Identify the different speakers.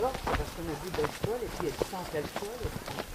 Speaker 1: alors, la personne a dit belle toile, et puis elle sent telle toile,